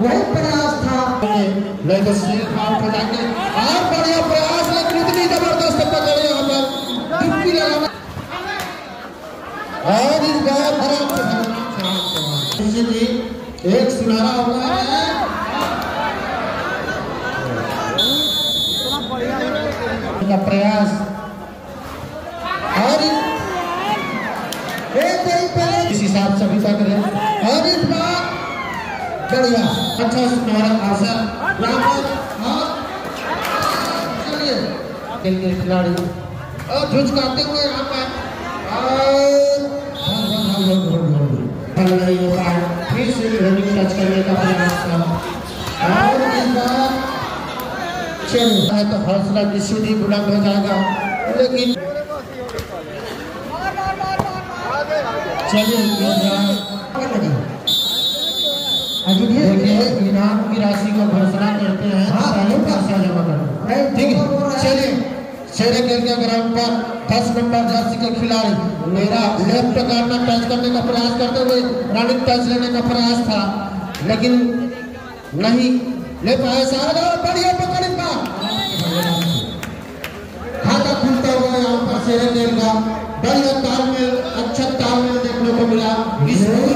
वही प्रयास था तो शेर ग्राउंड पर जाके और बढ़िया प्रयास लेकिन इतनी ज़बरदस्त पकड़ यहाँ पर डुबकी लगाना और इस बार भरा एक सुनहरा हुआ है। अच्छा सुनहरा अवसर चलिए खिलाड़ी। और झुझकाते हुए यहाँ पर हाँ, हाँ, हाँ, फिर से रनिंग टच करने का प्रयास था। और इस बार चलिए है तो हौसला की सीढ़ी बुलंद हो जाएगा लेकिन चलिए इस बार अजीब ये देखिए इनाम की राशि को घोषणा करते हैं हाँ, पहले ठीक है। पैसा जमा करो ठीक है चलिए शेरे खेल के ग्राउंड पर दस नंबर जर्सी के खिलाड़ी, मेरा लेफ़्ट कॉर्नर टच करने का प्रयास करते हुए रनिंग टच लेने का प्रयास था, लेकिन नहीं। ले पाए सारा बढ़िया पकड़ खाता खुलता हुआ यहाँ पर शेरे खेल का बढ़िया तालमेल अच्छा तालमेल देखने को मिला। इस में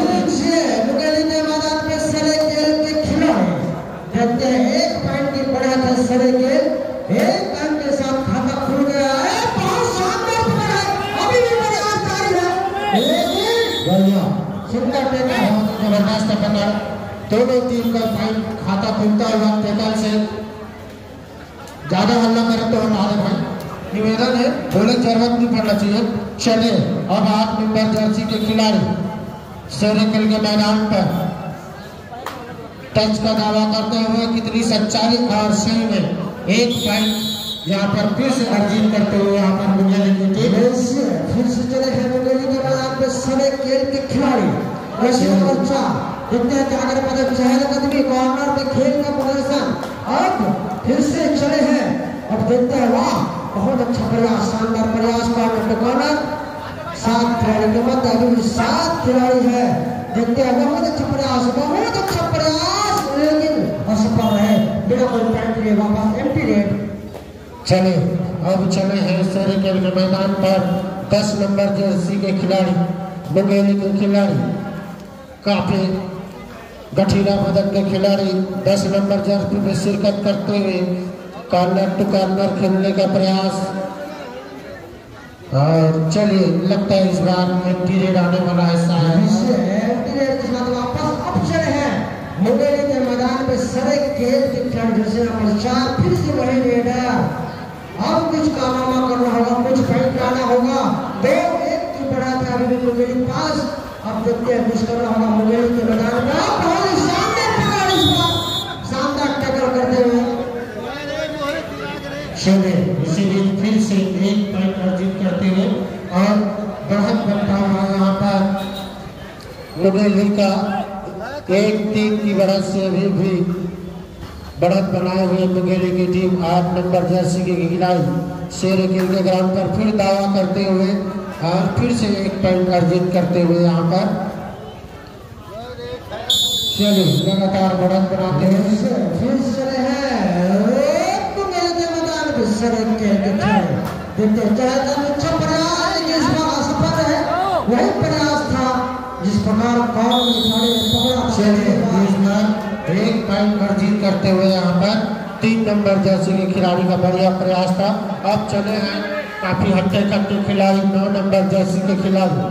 एक पॉइंट की बढ़त है सरे के, एक बढ़िया सुंदर टेका बहुत ज़बरदस्त पकड़ दोनों टीम का पॉइंट खाता खुलता हुआ टेकल से। ज़्यादा हल्ला करे तो हम हारे भाई। निवेदन है बोले ज़रूरत नहीं पड़ना चाहिए। चले, अब आठ नंबर जर्सी के खिलाड़ी। सेरेकल के मैदान पर। टच का दावा करते हुए कितनी सच्चाई और सही में एक पॉइंट यहाँ पर फिर से अर्जित करते हुए यहाँ पर टीम फिर से चले हैं मुंगेली के मैदान में सरे खेल के खिलाड़ी, वैसे हैं कि अगर पदक चहल कदमी कॉर्नर पे खेल का प्रदर्शन। अब फिर से चले हैं। अब देखते हैं, वाह, बहुत अच्छा प्रयास, शानदार प्रयास कॉर्नर पे कॉर्नर सात खिलाड़ी के मध्य अभी सात खिलाड़ी है। देखते हैं, बहुत अच्छा प्रयास, बहुत अच्छा प्रयास। लेकिन असफल बिना कोई लिए वापस रेट चले। अब चले हैं सरेकेल के मैदान पर। दस नंबर जर्सी के खिलाड़ी, मुंगेली के खिलाड़ी, काफ़ी गठीला पदक के खिलाड़ी। दस नंबर जर्सी में शिरकत करते हुए कॉर्नर टू कॉर्नर खेलने का प्रयास। और चलिए, लगता है इस बार एक पीरियड आने वाला है हैं मुंगेली के मैदान में सरे खेल के खिलाड़ी फिर से वही रेडर अब कुछ कारनामा करना होगा, कुछ फाइट लाना होगा। दो एक की बढ़त है अभी भी मुंगेली पास। अब देखते हैं कुछ करना होगा, मुंगेली के मैदान में। बहुत शानदार पकड़ इस बार। शानदार टक्कर करते हुए। चले इसीलिए फिर से एक पॉइंट अर्जित करते हुए। और बढ़त बनता हुआ यहाँ पर। मुंगेली का एक टीम की बढ़त से अभी भी बढ़त बनाए हुए मुंगेली की टीम आठ नंबर जर्सी के खिलाड़ी शेर खेल के ग्राउंड पर फिर दावा करते हुए और फिर से एक पॉइंट अर्जित करते हुए यहाँ पर चलिए लगातार बढ़त बनाते हैं। वही प्रयास था जिस प्रकार कौन ने पकड़ा चलिए एक पॉइंट अर्जित करते हुए यहाँ पर तीन नंबर जर्सी के खिलाड़ी का बढ़िया प्रयास था। अब चले हैं काफ़ी हट्टे कट्टे खिलाड़ी नौ नंबर जर्सी के खिलाड़ी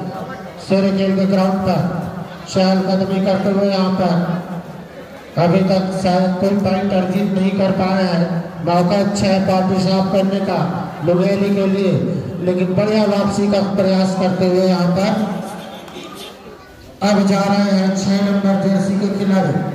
शेर खेल के ग्राउंड पर। चहल कदमी करते हुए यहाँ पर। अभी तक शायद कोई पॉइंट अर्जित नहीं कर पाए हैं। मौका अच्छा है पार्टी साफ़ करने का मुंगेली के लिए, लेकिन बढ़िया वापसी का प्रयास करते हुए यहाँ पर। अब जा रहे हैं छह नंबर जर्सी के खिलाड़ी।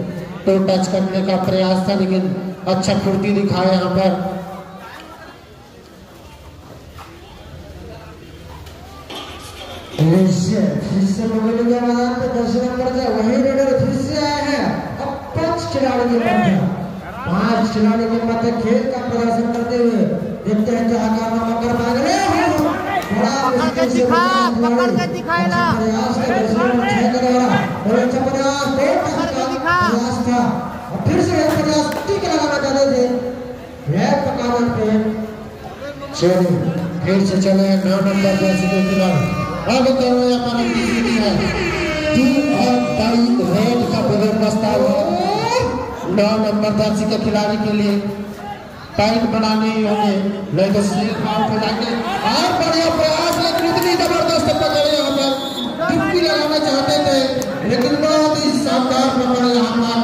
तो टच करने का प्रयास था लेकिन अच्छा फुर्ती दिखाया यहाँ पर फिर से मैदान पे दस नंबर से वही रेडर फिर से आए हैं अब पाँच खिलाड़ी के मध्य पाँच खिलाड़ी के मध्य खेल का प्रदर्शन करते हुए देखते हैं क्या कारनामा कर पाएँगे हो बड़ा दिखाए ना। प्रयास का दस नंबर छह का और अच्छा प्रयास। फिर से चले नौ नंबर अब पर? टाई रेड का बगैर प्रस्ताव है। नौ नंबर जर्सी के खिलाड़ी के लिए टाइट बनाने होंगे। नहीं तो सीट आउट हो जाएँगे। और बढ़िया प्रयास लेकिन इतनी ज़बरदस्त पकड़ यहाँ पर। डुबकी लगाना चाहते थे। लेकिन बहुत ही शानदार पकड़ यहाँ पर।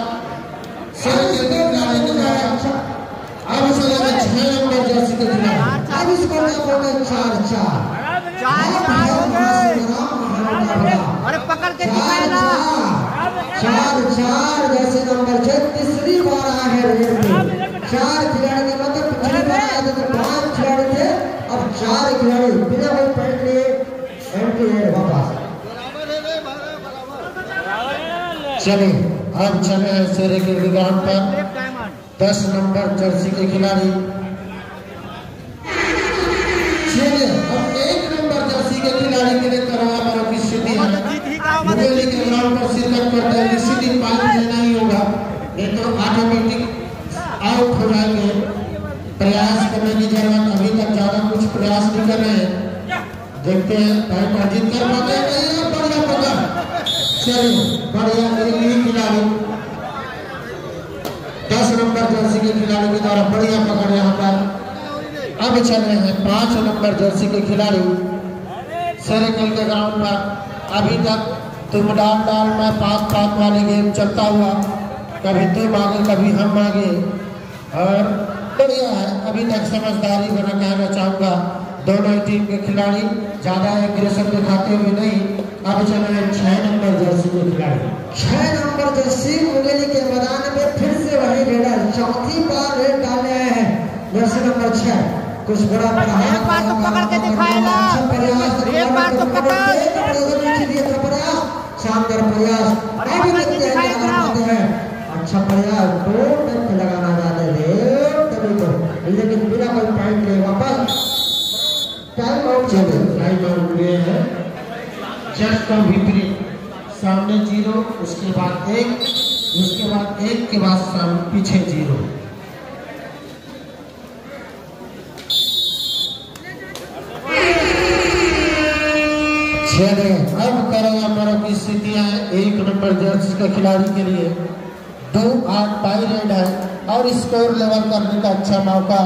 सर के खिलाड़ी के द्वारा अब चलेगा छह नंबर जर्सी के खिलाड़ी अब इस पर पड़े चार चार। चार चार हो गए अरे पकड़ के दिखाए ना। चार चार जैसे नंबर छह। तीसरी बार आया है रेड में। चार खिलाड़ी के मतलब पिछली बार आए थे तो पाँच खिलाड़ी थे। अब चार खिलाड़ी बिना कोई पॉइंट लिए एंट्री रेड वापस। चले हम चले हैं शेरे के विधान पर। दस नंबर जर्सी के खिलाड़ी। चलिए एक नंबर जर्सी के खिलाड़ी के लिए करवा पर स्थिति है। के ग्राउंड पर शिरकत करते हैं ही लेना होगा। नहीं तो ऑटोमेटिक आउट हो जाएँगे प्रयास करने की ज़रूरत अभी तक ज़्यादा कुछ प्रयास नहीं कर रहे हैं देखते हैं पॉइंट अर्जित कर पाते हैं नहीं और बढ़िया पकड़ चलिए बढ़िया एक ही खिलाड़ी दस नंबर जर्सी के खिलाड़ी के द्वारा बढ़िया पकड़ यहाँ पर अब चल रहे हैं पाँच नंबर जर्सी के खिलाड़ी। सेरेकल के ग्राउंड पर। अभी तक तुम डाल डाल में पाक पाक वाले गेम चलता हुआ, कभी तुम आगे, कभी हम आगे। और बढ़िया है। अभी तक समझदारी बना कहना चाहूँगा। दोनों ही टीम के खिलाड़ी, ज़्यादा एग्रेशन दिखाते हुए नहीं। अब चल छह नंबर जर्सी के खिलाड़ी। छह नंबर जर्सी मुंगेली के मैदान में फिर से वही रेडर चौथी बार रेड डालने आए हैं। जर्सी नंबर छह। कुछ बड़ा एक बार तो पकड़ के दिखाए ना। प्रयास एक बार तो पकड़। के शानदार प्रयास। के अच्छा प्रयास। दो टच लगाना चाहते थे तभी तो लेकिन बिना कोई पॉइंट लिए वापस। टाइम आउट चले। टाइम आउट हुए हैं। जस्ट का विपरीत सामने ज़ीरो उसके बाद एक। उसके बाद एक के बाद सामने पीछे ज़ीरो अब करो हमारा की स्थितियाँ एक नंबर जर्सी के खिलाड़ी के लिए। दो आठ टाई रेड है और स्कोर लेवल करने का अच्छा मौका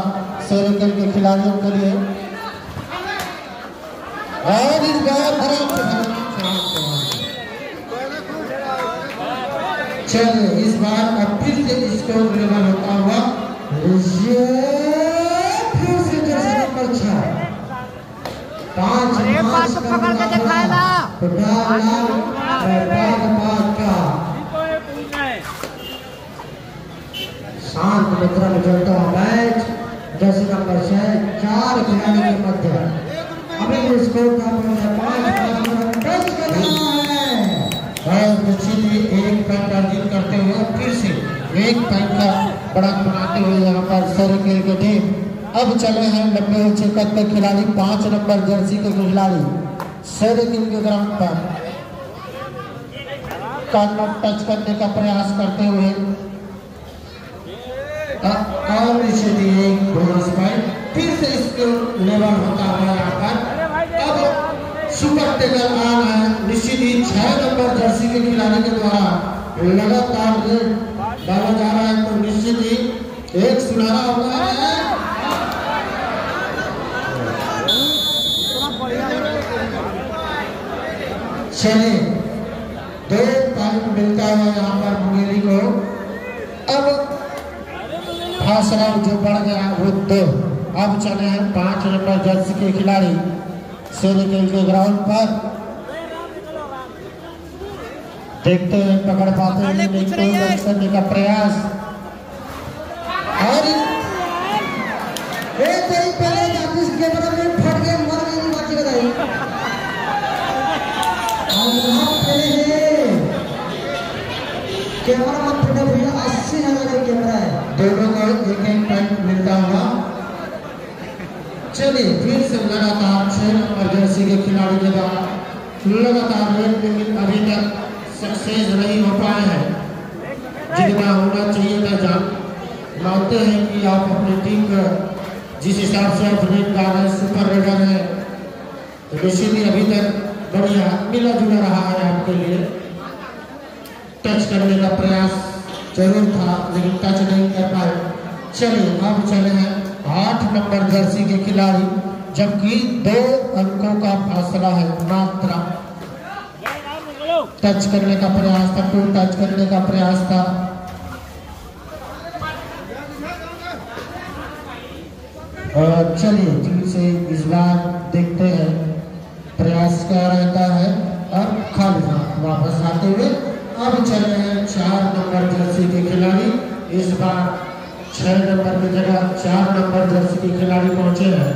सेरेकल के खिलाड़ियों के लिए। और इस बार चलिए, इस बार अब फिर से स्कोर लेवल तो पकड़ के दिखाए ना। शांत मुद्रा में चलता हुआ मैच। जर्सी नंबर छह चार खिलाड़ी के मध्य। अभी स्कोर का दस और निश्चित ही। एक पॉइंट अर्जित करते हुए फिर से एक पॉइंट का बढ़त बनाते हुए यहाँ पर सेरेकल के टीम अब चले हैं नब्बे उचकत के खिलाड़ी, पाँच नंबर जर्सी के खिलाड़ी सेरेकल के ग्राउंड पर। कॉर्नर टच करने का प्रयास करते हुए। और ही एक बोनस पॉइंट फिर से इसके लेवल होता हुआ यहाँ पर। अब सुपर टेकर रहा है। निश्चित ही छह नंबर जर्सी के खिलाड़ी के द्वारा लगातार डाला जा रहा है। तो निश्चित ही एक सुनहरा हुआ चलिए दो पॉइंट मिलता है यहाँ पर मुंगेरी को। अब फासला जो बढ़ गया वो दो। अब चले हैं पाँच नंबर जर्सी के खिलाड़ी सेरिकल के ग्राउंड पर। देखते हैं पकड़ पाते हैं का प्रयास कैमरा मत फटे भैया अस्सी हज़ार का कैमरा है दोनों को एक एक पॉइंट मिलता हुआ चलिए फिर से लगातार छह नंबर जर्सी के खिलाड़ी के द्वारा लगातार अभी तक सक्सेस नहीं हो पाए हैं जितना होना चाहिए था जान मानते हैं कि आप अपनी टीम को जिस हिसाब से आप रेड डाल रहे सुपर रेडर है तो निश्चित अभी तक बढ़िया मिला जुला रहा है आपके लिए टच करने का प्रयास ज़रूर था, लेकिन टच नहीं कर पाए। चलिए, अब चले हैं आठ नंबर जर्सी के खिलाड़ी, जबकि दो अंकों का फासला है मात्रा। टच करने का प्रयास था टू टच करने का प्रयास था। चलिए ठीक से इस बार देखते हैं। प्रयास क्या रहता है और खाली वापस आते हुए अब चले हैं चार नंबर जर्सी के खिलाड़ी। इस बार छह नंबर की जगह चार नंबर जर्सी के खिलाड़ी पहुँचे हैं।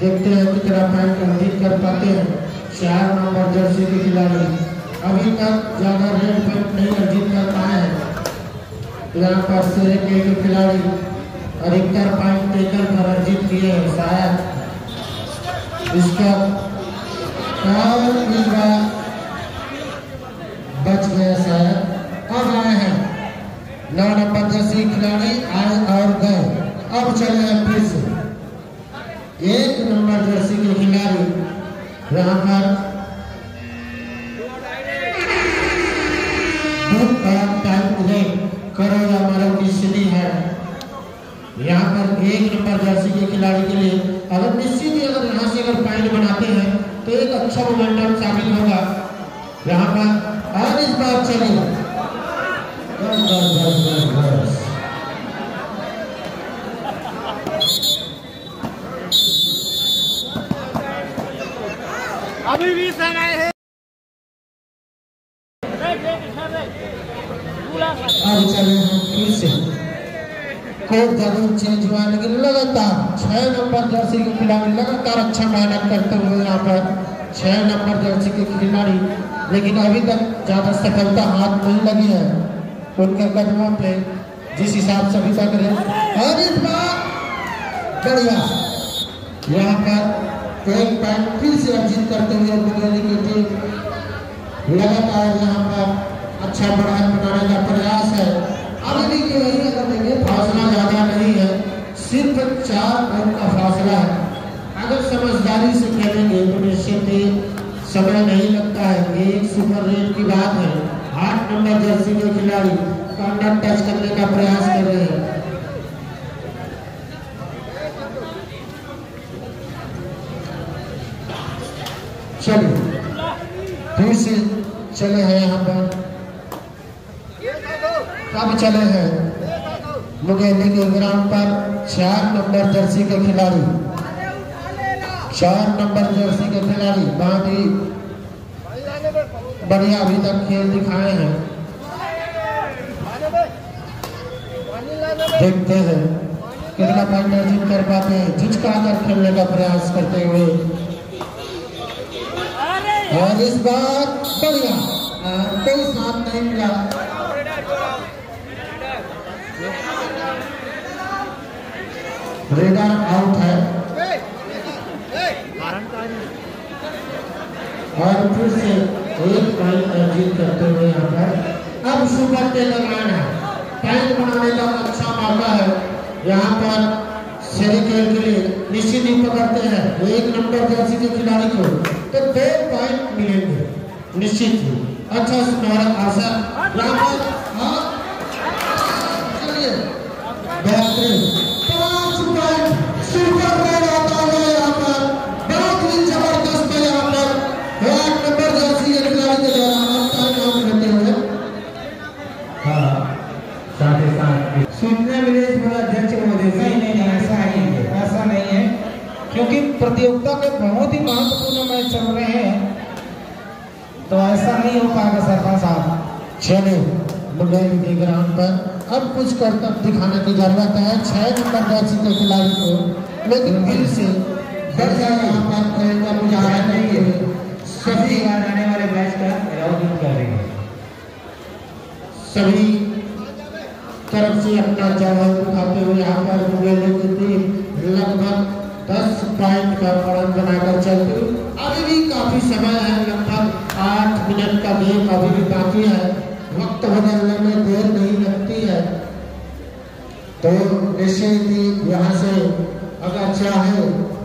देखते हैं कितना पॉइंट अर्जित कर पाते हैं चार नंबर जर्सी के खिलाड़ी। अभी तक ज़्यादा रेड पॉइंट नहीं अर्जित कर पाए हैं। यहाँ पर सिरे के खिलाड़ी अधिकतर पॉइंट टेकर पर अर्जित किए हैं, शायद। इसका इस बार बच गए शायद अब आए हैं। नौ नंबर खिलाड़ी आए और गए। अब चले हैं फिर से। एक नंबर जर्सी के खिलाड़ी यहाँ पर एक नंबर जर्सी के खिलाड़ी के लिए अगर निश्चित ही अगर यहाँ से अगर पॉइंट बनाते हैं तो एक अच्छा मोमेंटम शामिल होगा। यहाँ पर इस बार चलिए बस बस बस बस अभी भी अब चले हम फिर से कोड ज़रूर चेंज हुआ लेकिन लगातार छह नंबर जर्सी के खिलाड़ी लगातार अच्छा मेहनत करते हुए यहाँ पर छह नंबर जर्सी के खिलाड़ी लेकिन अभी तक ज़्यादा सफलता हाथ नहीं लगी है। उनके कदमों पे जिस हिसाब से अभी तक रहे। और इस बार बढ़िया। यहाँ पर एक पॉइंट फिर से अर्जित करते हुए मुंगेरी की टीम लगातार यहाँ पर अच्छा बढ़ान बनाने का प्रयास है। अभी भी जो है अगर देखिए, फासला ज़्यादा नहीं है। सिर्फ़ चार अंक का फासला है। अगर समझदारी से खेलेंगे तो निश्चित ही समय नहीं लगता है। एक सुपर रेट की बात है। आठ नंबर जर्सी के खिलाड़ी कॉर्नर टच करने का प्रयास कर रहे हैं। चलिए, फिर से चले हैं यहाँ पर। कब चले हैं। मुगेली के ग्राउंड पर चार नंबर जर्सी के खिलाड़ी। चार नंबर जर्सी के खिलाड़ी बहुत ही बढ़िया अभी तक खेल दिखाए हैं। देखते हैं कितना पॉइंट अर्जित कर पाते हैं। झिझका कर खेलने का प्रयास करते हुए। और इस बार बढ़िया। कोई साथ नहीं मिला। रेडर आउट है। और फिर से एक पॉइंट अर्जित करते हुए यहाँ पर अब सुपर टेलर मैन है। पॉइंट बनाने का अच्छा मौका है। यहाँ पर सेरिकेल के लिए निश्चित ही पकड़ते हैं। एक नंबर जर्सी के खिलाड़ी को तो दो पॉइंट मिलेंगे। निश्चित ही। अच्छा सुनहरा आशा यहाँ पर प्रतियोगिता के बहुत ही महत्वपूर्ण मैच चल रहे हैं। तो ऐसा नहीं हो पाएगा सरपंच साहब। चले मुंगेली के ग्राउंड पर। अब कुछ करतब दिखाने की ज़रूरत है। छह नंबर जर्सी के खिलाड़ी को लेकिन फिर से सभी आने वाले मैच का आयोजन कर रही है। सभी तरफ़ से अपना जवाब उठाते हुए यहाँ पर लगभग 10 पॉइंट का बढ़त बनाकर चलती अभी भी काफ़ी समय है, लगभग आठ मिनट का गेम अभी भी बाकी है। वक्त बदलने में देर नहीं लगती है। तो निश्चित ही यहाँ से अगर चाहे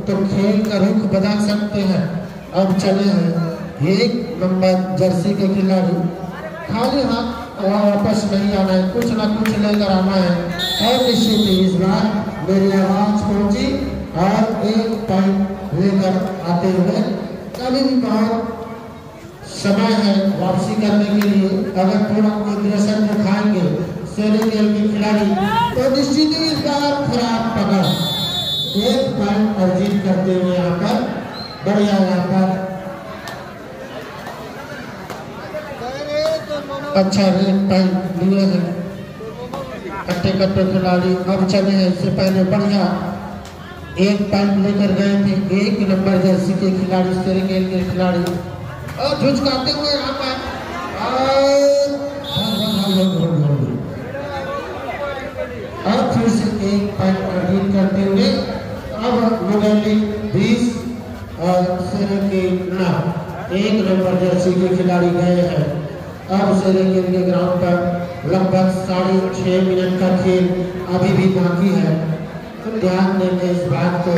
तो खेल का रुख बदल सकते हैं। अब चले हैं। एक नंबर जर्सी के खिलाड़ी। खाली हाथ वापस नहीं आना है। कुछ ना कुछ लेकर आना है। और निश्चित ही इस बार मेरी आवाज़ पहुँची। और एक पॉइंट लेकर आते हुए कभी भी बहुत समय है वापसी करने के लिए। अगर थोड़ा अग्रेसन दिखाएँगे सेरे खेल के खिलाड़ी तो निश्चित ही इस बार खराब पकड़। एक पॉइंट अर्जित करते हुए यहाँ पर बढ़िया यहाँ पर। अच्छा रेट पॉइंट लिए हैं। कट्टे कट्टे खिलाड़ी अब चले हैं, इससे पहले बढ़िया एक पॉइंट लेकर गए थे, एक नंबर जर्सी के खिलाड़ी सेरेकेल के खिलाड़ी। और झुझकाते हुए यहाँ पर फिर से एक पॉइंट करते हुए अब बीस और एक नंबर जर्सी के खिलाड़ी गए हैं। अब सेरेकेल के ग्राउंड पर लगभग साढ़े छः मिनट का खेल अभी भी बाकी है। ध्यान देंगे इस बात को।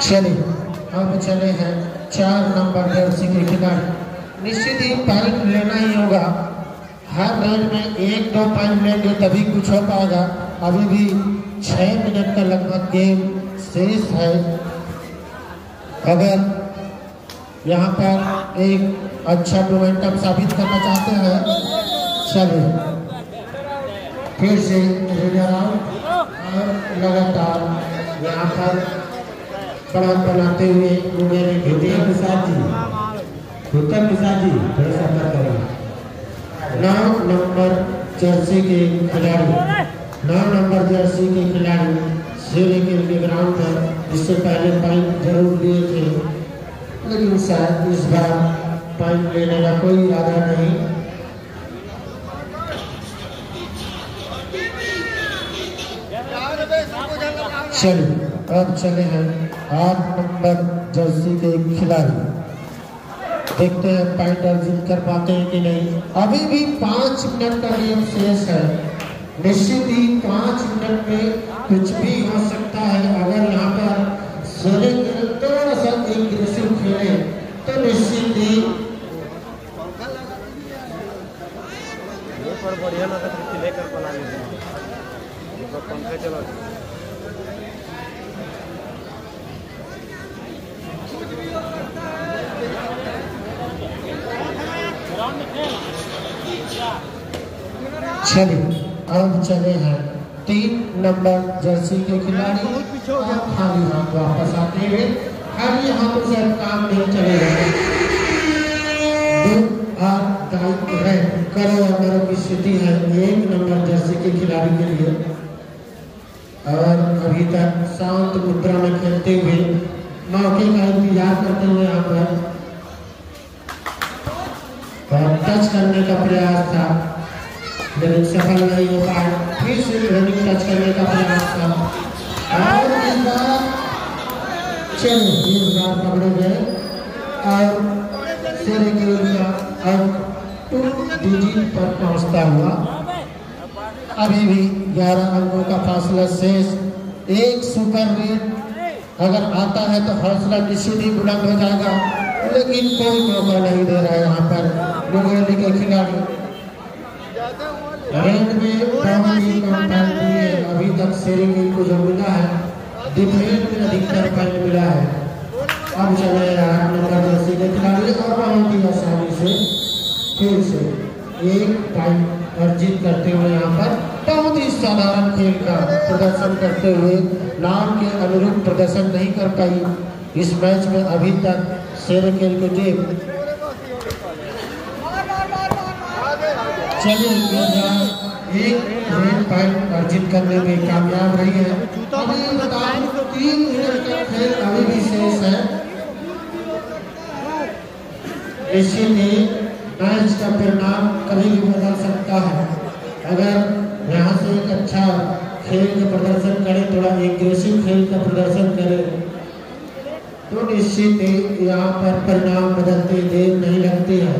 चलिए, अब चले हैं। चार नंबर जर्सी के खिलाड़ी। निश्चित ही पॉइंट लेना ही होगा। हर रेड में एक दो पॉइंट लेंगे तभी कुछ हो पाएगा। अभी भी छह मिनट का लगभग गेम शेष है। अगर यहाँ पर एक अच्छा मोमेंटम साबित करना चाहते हैं, चलिए। फिर से लगातार यहाँ पर बड़ा बनाते हुए मेरे भूतिया प्रसाद जी भूतम प्रसाद जी थोड़ा सा करें। नौ नंबर जर्सी के खिलाड़ी नौ नंबर जर्सी के खिलाड़ी शेरे के ग्राउंड पर इससे पहले पॉइंट ज़रूर लिए थे। लेकिन शायद इस बार पॉइंट लेने का कोई इरादा नहीं। चलिए, अब चले हैं आठ नंबर जर्सी के खिलाड़ी। देखते हैं पॉइंट अर्जित कर पाते हैं कि नहीं। अभी भी पाँच मिनट का गेम शेष है। निश्चित ही पाँच मिनट में कुछ भी हो सकता है अगर यहाँ पर सोने थोड़ा सा एग्रेसिव खेले तो निश्चित ही पर बढ़िया लगा तो लेकर बना लीजिए। पंखे चला चलिए अब चले हैं। तीन नंबर जर्सी के खिलाड़ी खाली हाथ वापस आते हुए खाली हाथों से काम नहीं चलेगा करो अमरों की स्थिति है। एक नंबर जर्सी के खिलाड़ी के लिए। और अभी तक शांत मुद्रा में खेलते हुए मौके का इंतज़ार करते हुए यहाँ पर। टच करने का प्रयास था। लेकिन सफल नहीं हो पाया फिर से रनिंग टच करने का प्रयास था और इस बार चलिए इस बार पकड़े गए और शेरे के का अब टू डिजिट पर पहुँचता हुआ अभी भी 11 अंकों का फासला शेष एक सुपर रेट अगर आता है तो हौसला निश्चित ही बुलंद हो जाएगा लेकिन कोई मौका नहीं दे रहा है यहाँ पर मुंगेली के खिलाड़ी अभी तक शेरिंग को जो मिला है। डिफेंड में अधिकतर पॉइंट मिला है। अब चले खिलाड़ी आसानी से फिर से एक पॉइंट अर्जित करते हुए यहाँ पर बहुत ही साधारण खेल का प्रदर्शन करते हुए नाम के अनुरूप प्रदर्शन नहीं कर पाई। इस मैच में अभी तक शेर खेल को टीम चलिए इंडिया एक रेड पॉइंट अर्जित करने में कामयाब रही है। अभी बता तीन खेल अभी भी शेष है। इसीलिए मैच का परिणाम कभी भी बदल सकता है। अगर यहाँ से एक अच्छा खेल का प्रदर्शन करे, थोड़ा एग्रेसिव खेल का प्रदर्शन करे तो निश्चित ही यहाँ पर परिणाम बदलते देर नहीं लगती है।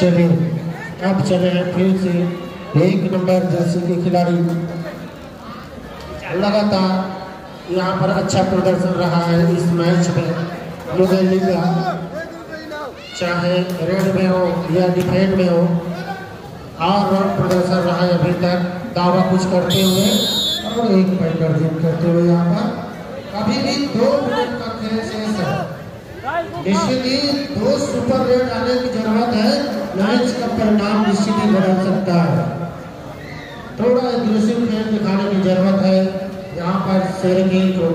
चलिए अब चले फिर से एक नंबर जर्सी के खिलाड़ी। लगातार यहाँ पर अच्छा प्रदर्शन रहा है इस मैच में। मुगेली का चाहे रेड में हो या डिफेंड में हो, और प्रदर्शन रहा है अभी तक। दावा कुछ करते हुए, और एक पॉइंट अर्जित करते हुए यहाँ पर। अभी भी दो मिनट ही दो सुपर रेट आने की ज़रूरत है। मैच का परिणाम निश्चित ही बदल सकता है। थोड़ा एग्रेसिव खेल दिखाने की ज़रूरत है। यहाँ पर शेरगिल को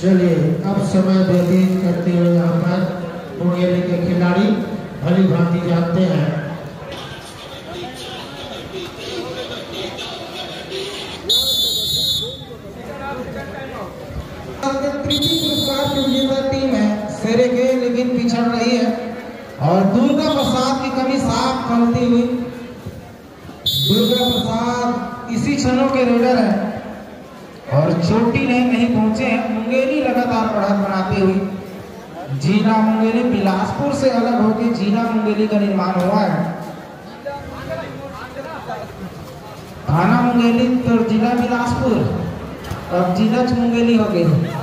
चलिए, अब समय व्यतीत करते हुए यहाँ पर मुंगेरी के खिलाड़ी भली भांति जानते हैं। पुरस्कार की विजेता टीम है सेरे के लेकिन पिछड़ रही है। और दुर्गा प्रसाद की कमी साफ़ खलती हुई। दुर्गा प्रसाद इसी क्षणों के रेडर है। और चोटी नहीं नहीं पहुँचे हैं, मुंगेली लगातार बढ़त बनाती हुई। जीना मुंगेली बिलासपुर से अलग होकर जीना मुंगेली का निर्माण हुआ है। थाना मुंगेली तो जिला बिलासपुर। अब जिला मुंगेली हो गई।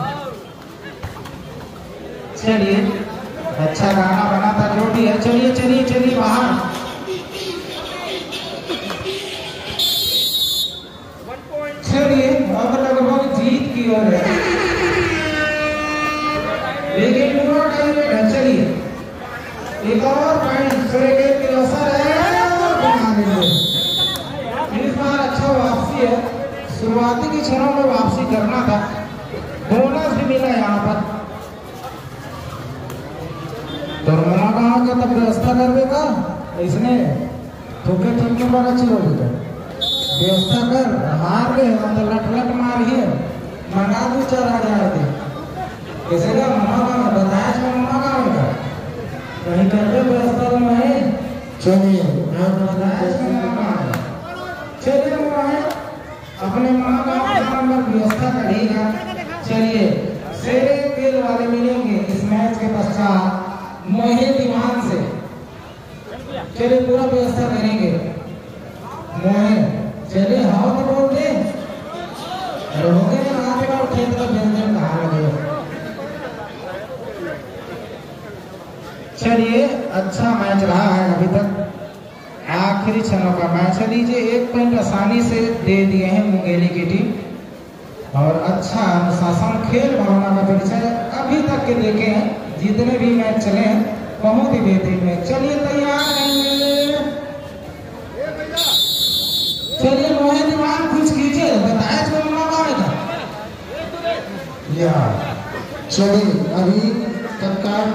चलिए। अच्छा गाना बना था, जो भी है। चलिए चलिए चलिए, बाहर। चलिए, अब लगभग जीत की ओर है। लेकिन पूरा टाइम है, चलिए। एक और पॉइंट सुरेखे की असर है इस बार अच्छा वापसी है। शुरुआती के क्षणों में वापसी करना था। बोनस भी मिला यहाँ पर। तो मना कहा का तब व्यवस्था करबे का? इसने ठोके ठोके पर अच्छी हो गई व्यवस्था कर, मार गए मतलब लट लट मार ही। मंगा दो, चार हज़ार दे। कैसे का ममा का बताया जो ममा का होगा कहीं कर दे व्यवस्था तो मैं चलिए चलिए ममा है अपने माँ का नंबर व्यवस्था करेगा चलिए शेरे तेल वाले मिलेंगे। इस मैच के पश्चात मोहे दीवान से। चलिए पूरा व्यवस्था करेंगे। मोहे। चलिए हाँ तो बोल दे अरे गए ना आप और खेत का व्यंजन कहा लगे चलिए अच्छा मैच रहा है अभी तक। आखिरी क्षणों का मैच है। लीजिए, एक पॉइंट आसानी से दे दिए हैं मुंगेली की टीम। और अच्छा अनुशासन, खेल भावना का परिचय अभी तक के देखे हैं। जितने भी मैच चले हैं, बहुत ही बेहतरीन मैच। चलिए तैयार चलिए मोहे दिमाग कुछ कीजिए, बताया तो था। या, चलिए, अभी तत्काल